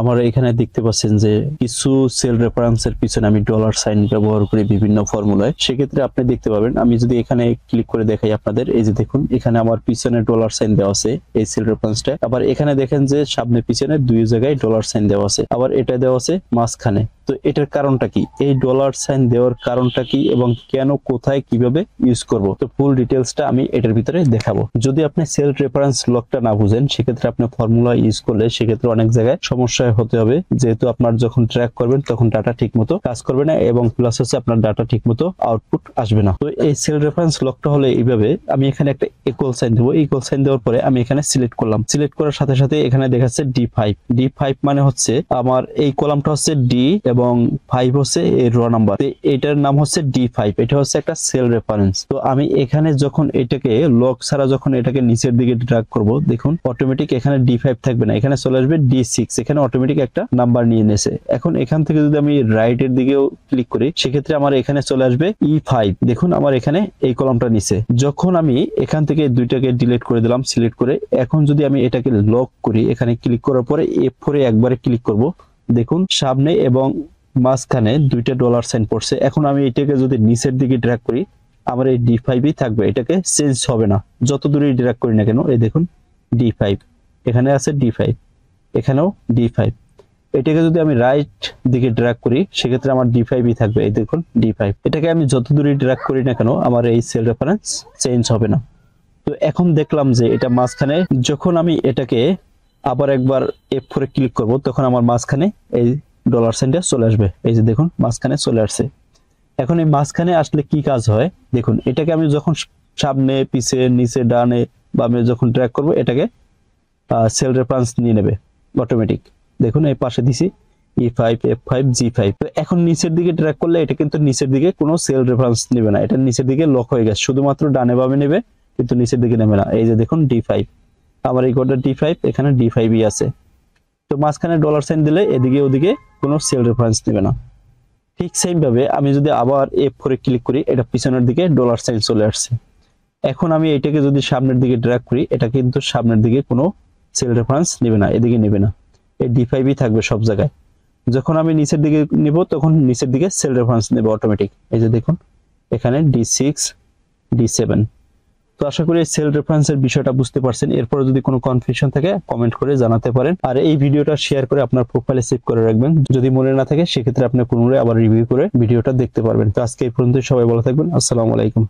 আমার এখানে দেখতে পাচ্ছেন যে কিছু সেল রেফারেন্সের পিছনে আমি ডলার সাইন ব্যবহার করি বিভিন্ন ফর্মুলায় সেক্ষেত্রে আপনি দেখতে পাবেন, আমি যদি এখানে ক্লিক করে দেখাই আপনাদের, এই যে দেখুন, এখানে আমার পিছনে ডলার সাইন দেওয়া আছে এই সেল রেফারেন্সটা আবার এখানে দেখেন যে সামনে পিছনে দুই জায়গায় ডলার সাইন দেওয়া আছে। আবার এটা দেওয়া আছে মাঝখানে। তো এটার কারণটা কি? এই ডলার সাইন দেওয়ার কারণটা কি? এবং কেন, কোথায়, কীভাবে ইউজ করব? তো ফুল ডিটেলসটা আমি এটার ভিতরে দেখাবো। যদি আপনি সেল রেফারেন্স লকটা না বুঝেন, সেক্ষেত্রে আপনি ফর্মুলা ইউজ করলে সেক্ষেত্রে অনেক জায়গায় সমস্যা হতে হবে। যেহেতু আপনার যখন ট্র্যাক করবেন, তখন ডাটা ঠিক মতো কাজ করবে না এবং প্লাস হচ্ছে আপনার ডাটা ঠিক মতো আউটপুট আসবে না। তো এই সেল রেফারেন্স লকটা হলে এইভাবে আমি এখানে একটা ইকুয়াল সাইন দেবো। ইকুয়াল সাইন দেওয়ার পরে আমি এখানে সিলেক্ট করলাম। সিলেক্ট করার সাথে সাথে এখানে দেখাচ্ছে ডি ফাইভ ডি ফাইভ মানে হচ্ছে আমার এই কলামটা হচ্ছে ডি এবং ফাইভ হচ্ছে এই র নাম্বার এটার নাম হচ্ছে ডি ফাইভ এটা হচ্ছে একটা সেল রেফারেন্স তো আমি এখানে যখন এটাকে লক ছাড়া যখন এটাকে নিচের দিকে ড্রাগ করব, দেখুন অটোমেটিক এখানে ডি ফাইভ থাকবে না, এখানে চলে আসবে ডি সিক্স এখানে অটোমেটিক একটা নাম্বার নিয়ে নেছে এখন এখান থেকে যদি আমি রাইট এর দিকেও ক্লিক করি, সেক্ষেত্রে আমার এখানে চলে আসবে ই ফাইভ দেখুন, আমার এখানে এই কলমটা নিচে। যখন আমি এখান থেকে দুইটাকে ডিলিট করে দিলাম সিলেক্ট করে, এখন যদি আমি এটাকে লক করি, এখানে ক্লিক করার পরে এফ ফোরে একবারে ক্লিক করব দেখুন, সামনে এবং মাঝখানে দুইটা ডলার সাইন পড়ছে। এখন আমি এটাকে যদি নিচের দিকে ড্র্যাগ করি, আমার এই ডি ফাইভই থাকবে। এটাকে চেঞ্জ হবে না। যত দূরে ড্র্যাগ করি না কেন, এই দেখুন ডি ফাইভ এখানে আছে ডি ফাইভ এখানেও ডি ফাইভ এটাকে যদি আমি রাইট দিকে ড্র্যাগ করি, সেক্ষেত্রে আমার ডি ফাইভই থাকবে। এই দেখুন ডি ফাইভ এটাকে আমি যত দূরে ড্র্যাগ করি না কেন, আমার এই সেল রেফারেন্স চেঞ্জ হবে না। তো এখন দেখলাম যে এটা মাঝখানে, যখন আমি এটাকে আবার একবার এফ ফোরে ক্লিক করব, তখন আমার মাঝখানে এই ডলার সাইনটা চলে আসবে। এই যে দেখুন, মাঝখানে চলে আসছে। এখন এই মাঝখানে আসলে কি কাজ হয়? দেখুন, এটাকে আমি যখন সামনে, পিছে, নিচে, ডানে বা আমি যখন ট্র্যাক করব, এটাকে সেল রেফারেন্স নিয়ে নেবে অটোমেটিক দেখুন, এই পাশে দিছি E five F five G five তো এখন নিচের দিকে ট্র্যাক করলে এটা কিন্তু নিচের দিকে কোনো সেল রেফারেন্স নেবে না। এটা নিচের দিকে লক হয়ে গেছে। শুধুমাত্র ডানে বামে নেবে, কিন্তু নিচের দিকে নেবে না। এই যে দেখুন ডি ফাইভ আমার এই কোডটা ডি ফাইভ এখানে ডি ফাইভই আছে। তো মাঝখানে ডলার সাইন দিলে এদিকে ওদিকে কোনো সেল রেফারেন্স নেবে না। ঠিক সেম ভাবে আমি যদি আবার এফ ফোরে ক্লিক করি, এটা পিছনের দিকে ডলার সাইন চলে আসছে। এখন আমি এটাকে যদি সামনের দিকে ড্র্যাগ করি, এটা কিন্তু সামনের দিকে কোনো সেল রেফারেন্স নেবে না, এদিকে নেবে না। এই ডি ফাইভই থাকবে সব জায়গায়। যখন আমি নিচের দিকে নিব, তখন নিচের দিকে সেল রেফারেন্স নেবে অটোমেটিক এই যে দেখুন, এখানে ডি সিক্স ডি সেভেন তো আশা করি সেল রেফারেন্সের বিষয়টা বুঝতে পারছেন। এরপরে যদি কোনো কনফিউশন থাকে কমেন্ট করে জানাতে পারেন। আর এই ভিডিওটা শেয়ার করে আপনার প্রোফাইলে সেভ করে রাখবেন। যদি মনে না থাকে, সেক্ষেত্রে আপনি পুনরায় আবার রিভিউ করে ভিডিওটা দেখতে পারবেন। তো আজকে এই পর্যন্ত সবাই ভালো থাকবেন। আসসালামু আলাইকুম।